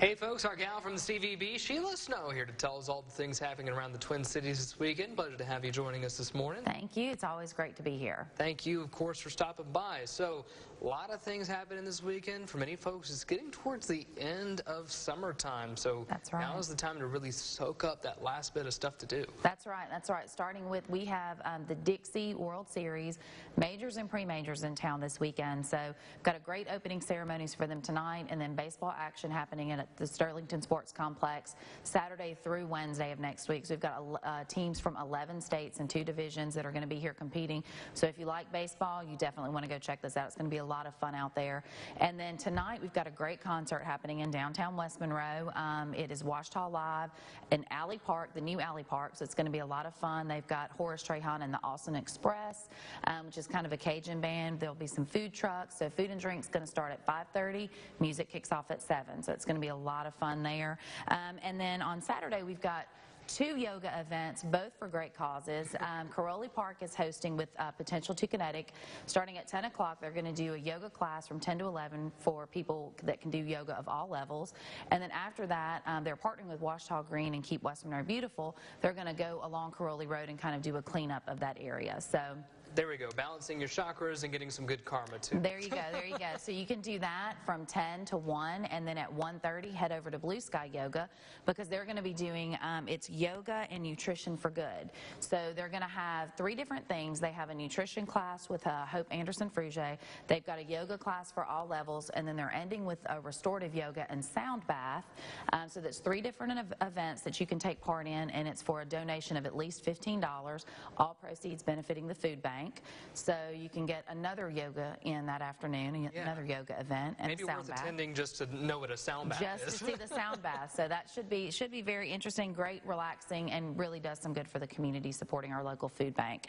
Hey folks, our gal from the CVB, Sheila Snow here to tell us all the things happening around the Twin Cities this weekend. Pleasure to have you joining us this morning. Thank you. It's always great to be here. Thank you, of course, for stopping by. So, a lot of things happening this weekend. For many folks, it's getting towards the end of summertime. So, That's right. now is the time to really soak up that last bit of stuff to do. That's right. That's right. Starting with, we have um, the Dixie World Series majors and pre-majors in town this weekend. So, we've got a great opening ceremonies for them tonight, and then baseball action happening at the Sterlington Sports Complex Saturday through Wednesday of next week. So, we've got uh, teams from 11 states and two divisions that are going to be here competing. So, if you like baseball, you definitely want to go check this out. It's going to be a lot of fun out there. And then tonight, we've got a great concert happening in downtown West Monroe. Um, it is Ouachita Live in Alley Park, the new Alley Park. So, it's going to be a lot of fun. They've got Horace Trahan and the Ossun Express, um, which is kind of a Cajun band. There'll be some food trucks. So, food and drinks going to start at 5:30. Music kicks off at 7. So, it's going to be a lot of fun there. Um, and then on Saturday, we've got two yoga events, both for great causes. Um, Kiroli Park is hosting with uh, Potential to Kinetic. Starting at 10 o'clock, they're going to do a yoga class from 10 to 11 for people that can do yoga of all levels. And then after that, um, they're partnering with Ouachita Green and Keep West Monroe Beautiful. They're going to go along Kiroli Road and kind of do a cleanup of that area. So there we go, balancing your chakras and getting some good karma too. There you go, there you go. So you can do that from 10 to 1, and then at 1.30, head over to Blue Sky Yoga because they're going to be doing, um, it's yoga and nutrition for good. So they're going to have three different things. They have a nutrition class with uh, Hope Anderson Fruge. They've got a yoga class for all levels, and then they're ending with a restorative yoga and sound bath. Um, so that's three different ev events that you can take part in, and it's for a donation of at least $15, all proceeds benefiting the food bank. So you can get another yoga in that afternoon, Yeah. another yoga event, and Maybe worth bath. attending just to know what a sound bath Just is. to see the sound bath. So that should be should be very interesting, great, relaxing, and really does some good for the community supporting our local food bank.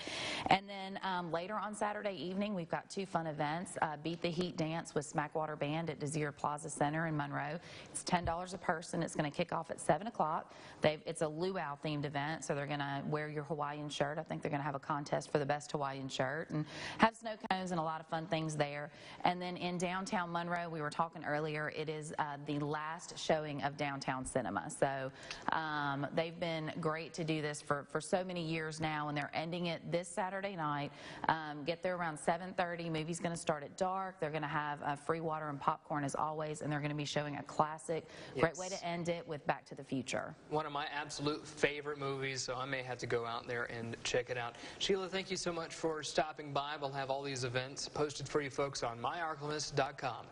And then um, later on Saturday evening, we've got two fun events: uh, Beat the Heat Dance with Smackwater Band at Desir Plaza Center in Monroe. It's ten dollars a person. It's going to kick off at seven o'clock. They've, it's a luau themed event, so they're going to wear your Hawaiian shirt. I think they're going to have a contest for the best Hawaiian shirt and have snow cones and a lot of fun things there. And then in downtown Monroe, we were talking earlier, it is uh, the last showing of downtown cinema. So um, they've been great to do this for, for so many years now, and they're ending it this Saturday night. Um, get there around 7.30. Movie's going to start at dark. They're going to have uh, free water and popcorn as always, and they're going to be showing a classic. Great way to end it with Back to the Future. One of my absolute favorite movies, so I may have to go out there and check it out. Sheila, thank you so much for stopping by. We'll have all these events posted for you folks on myarklamiss.com.